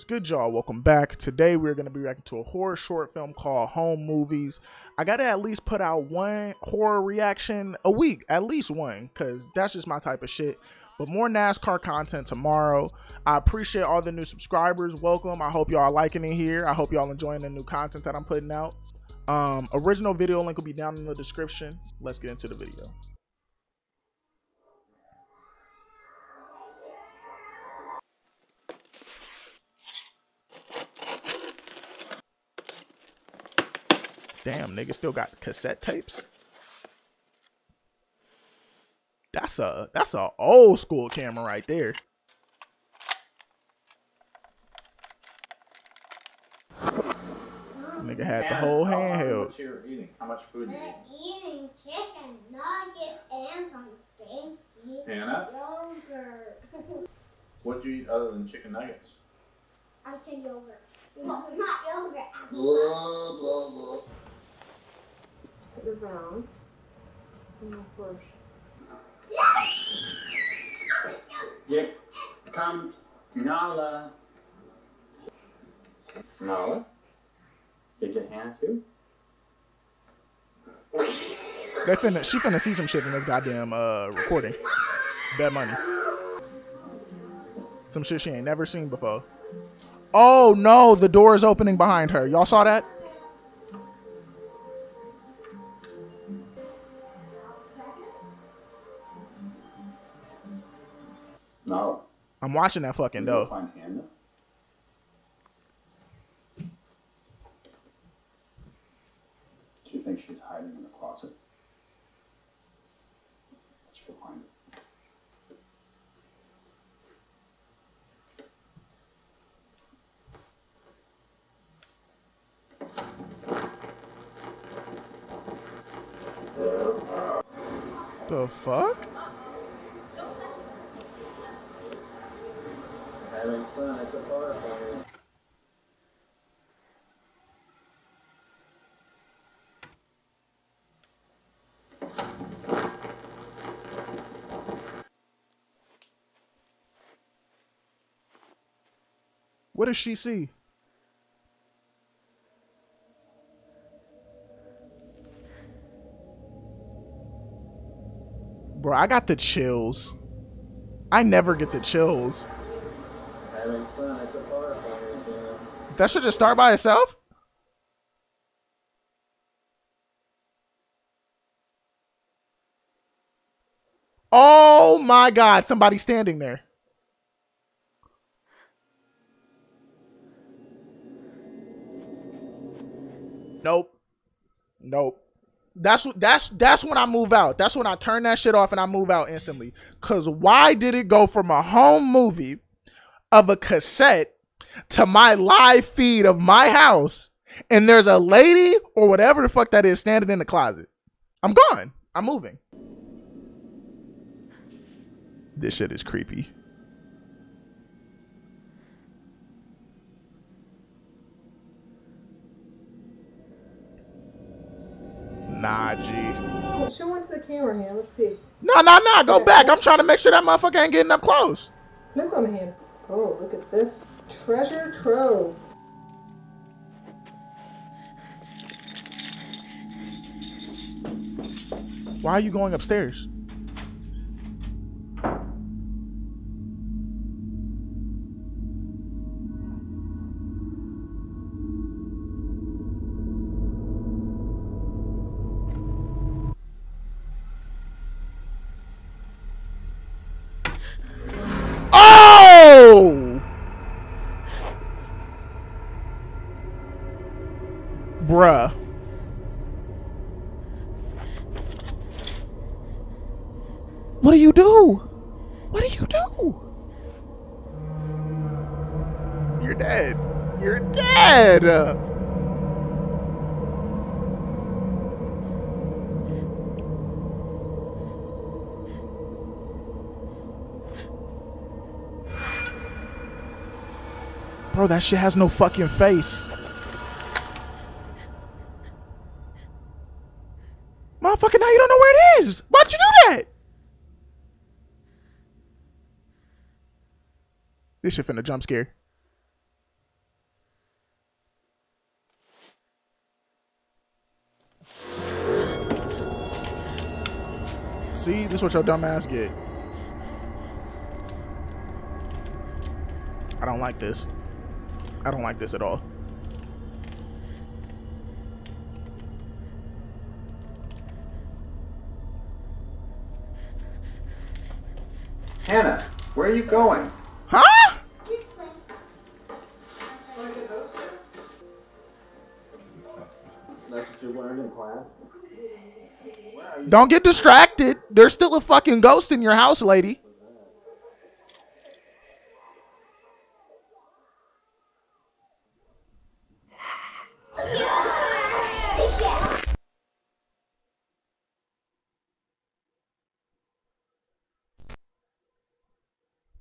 What's good, y'all? Welcome back. Today we're going to be reacting to a horror short film called Home Movies. I got to at least put out one horror reaction a week, at least one, because that's just my type of shit. But more NASCAR content tomorrow. I appreciate all the new subscribers. Welcome. I hope y'all liking it here. I hope y'all enjoying the new content that I'm putting out. Um, original video link will be down in the description. Let's get into the video. Damn, nigga still got cassette tapes. That's a that's a old school camera right there. Nigga had the whole handheld. What you're eating? How much food I'm you eating chicken nuggets and some stinky Hannah, yogurt. what'd you eat other than chicken nuggets? I said yogurt. No, not yogurt. Blah blah blah. Put your rounds in the bush. Here comes Nala. Nala? Did you get Hannah too? They finna she finna see some shit in this goddamn uh recording. Bad money. Some shit she ain't never seen before. Oh no, the door is opening behind her. Y'all saw that? Nala. I'm watching that fucking though. find Hannah? Do you think she's hiding in the closet? Let's go find her. The fuck? What does she see? Bro, I got the chills. I never get the chills. Having fun at the fireplace. Yeah. That should just start by itself? Oh my god, somebody's standing there. Nope. Nope. That's that's that's when I move out. That's when I turn that shit off and I move out instantly. Cause why did it go from a home movie of a cassette to my live feed of my house and there's a lady or whatever the fuck that is standing in the closet? I'm gone. I'm moving. This shit is creepy. Nah, G. Show one to the camera, hand. Let's see. No, no, no. Go back. I'm trying to make sure that motherfucker ain't getting up close. Look on the hand. Oh, look at this treasure trove. Why are you going upstairs? Bruh. What do you do? What do you do? You're dead. You're dead. Bro, that shit has no fucking face. Motherfucker, now you don't know where it is. Why'd you do that? This shit finna jump scare. See, this what your dumb ass get. I don't like this. I don't like this at all. Hannah, where are you going? Huh? This way. Don't get distracted. There's still a fucking ghost in your house, lady.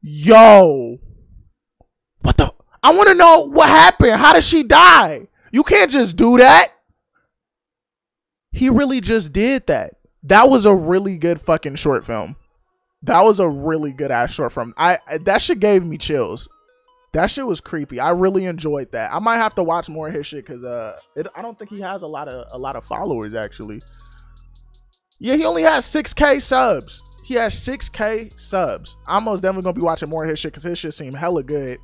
Yo. What the? I want to know what happened. How did she die? You can't just do that. He really just did that. That was a really good fucking short film. That was a really good ass short film. I that shit gave me chills. That shit was creepy. I really enjoyed that. I might have to watch more of his shit because uh, it, I don't think he has a lot of a lot of followers actually. Yeah, he only has six k subs. He has six k subs. I'm most definitely gonna be watching more of his shit because his shit seemed hella good.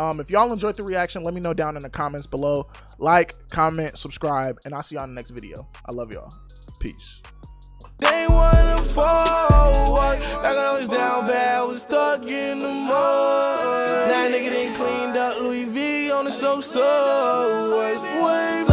Um, if y'all enjoyed the reaction, let me know down in the comments below. Like, comment, subscribe, and I'll see y'all in the next video. I love y'all. Peace. They wanna. Like I was down bad, was stuck in the mud. Nigga cleaned up Louis V on the so so.